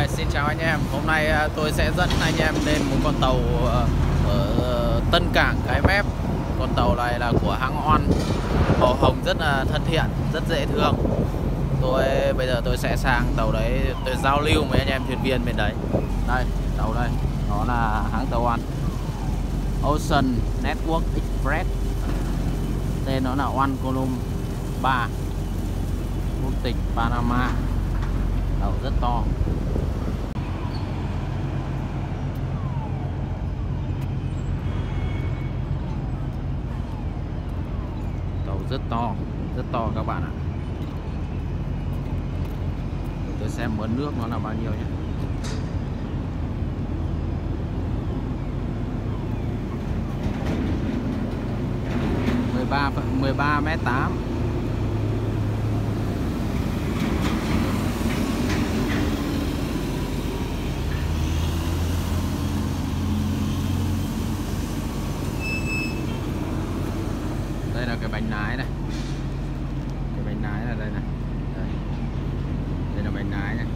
Rồi, xin chào anh em. Hôm nay à, tôi sẽ dẫn anh em lên một con tàu à, ở à, Tân Cảng Cái Mép. Con tàu này là của hãng Oan. Màu hồng rất là thân thiện, rất dễ thương. Tôi bây giờ tôi sẽ sang tàu đấy tôi giao lưu với anh em thuyền viên bên đấy. Đây, tàu đây. Nó là hãng tàu Oan. Ocean Network Express. Tên nó là Oan Column 3. Quốc tịch Panama. Tàu rất to. Rất to rất to các bạn ạ. Để tôi xem mớn nước nó là bao nhiêu nhé. mười ba mười ba mét tám. Cái bánh lái này. Cái bánh lái là đây này. Đây, đây là bánh lái này.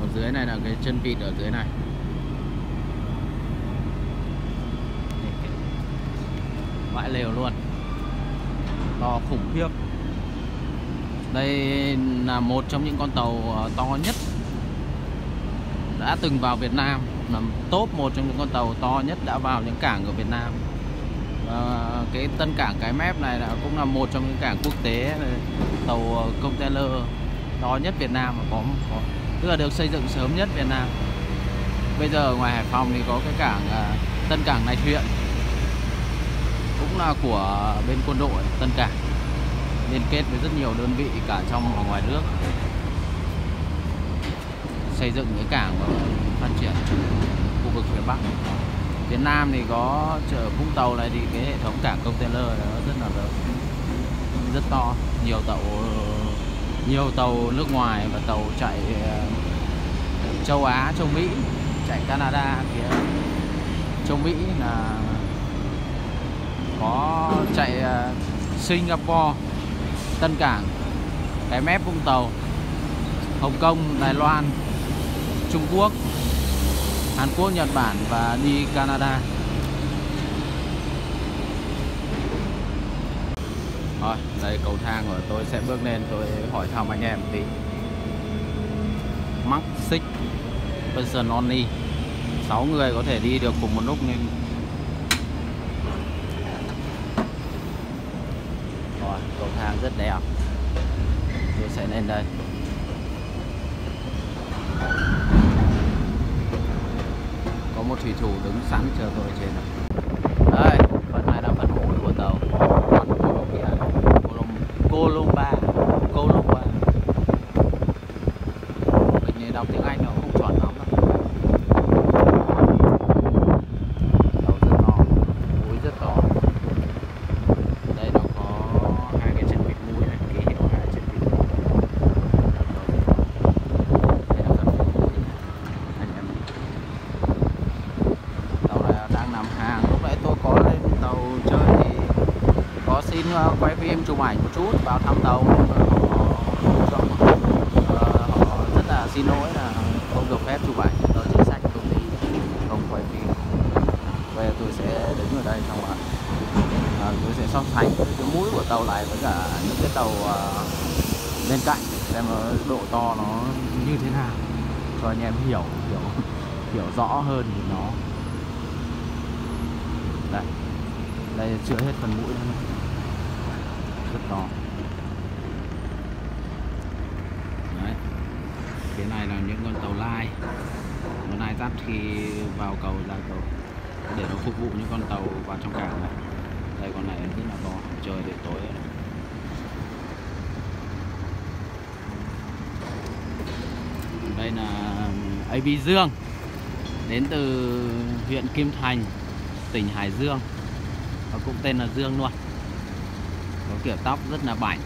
Còn dưới này là cái chân vịt ở dưới này. Vãi lều luôn. To khủng khiếp. Đây là một trong những con tàu ờ, to nhất đã từng vào Việt Nam. Là top một trong những con tàu to nhất đã vào những cảng của Việt Nam. Ờ, cái tân cảng cái mép này là cũng là một trong những cảng quốc tế ờ, tàu ờ, container to nhất Việt Nam mà có, có tức là được xây dựng sớm nhất Việt Nam. Bây giờ ở ngoài Hải Phòng thì có cái cảng Tân Cảng Này Huyện. Cũng là của bên quân đội Tân Cảng liên kết với rất nhiều đơn vị cả trong và ngoài nước. Xây dựng cái cảng và phát triển khu vực phía Bắc. Việt Nam thì có chợ Vũng Tàu này thì cái hệ thống cảng container nó rất là lớn, rất to. Nhiều tàu nhiều tàu nước ngoài và tàu chạy ờ, châu Á, châu Mỹ, chạy Canada phía châu Mỹ là có chạy ờ, Singapore, Tân Cảng, cái mép Vũng Tàu, Hồng Kông, Đài Loan, Trung Quốc. Hàn Quốc, Nhật Bản và đi Canada. Rồi, đây cầu thang rồi tôi sẽ bước lên tôi hỏi thăm anh em tí. Max 6 person only. 6 người có thể đi được cùng một lúc nên Rồi, cầu thang rất đẹp. Tôi sẽ lên đây. Tám giờ. Xin ờ, quay phim chụp ảnh một chút vào thăm tàu nhưng mà ờ, họ, họ, ờ, họ, rất là xin lỗi là không được phép chụp ảnh. Ở chính sách công ty không quay phim. Về tôi sẽ đứng ở đây xong ạ. À, tôi sẽ so sánh cái mũi của tàu này với cả những cái tàu uh, bên cạnh xem độ to nó như thế nào. Cho anh em hiểu hiểu hiểu rõ hơn thì nó. Đây. Đây chưa hết phần mũi. nữa to. Đấy. Cái này là những con tàu lai. Con lai dắt khi vào cầu ra cầu để nó phục vụ những con tàu vào trong cảng này. Đây, con này rất là to trời để tối này. đây là AB Dương. Đến từ huyện Kim Thành, tỉnh Hải Dương. Và cũng tên là Dương luôn có kiểu tóc rất là bảnh.